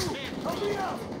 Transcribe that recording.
Help me out!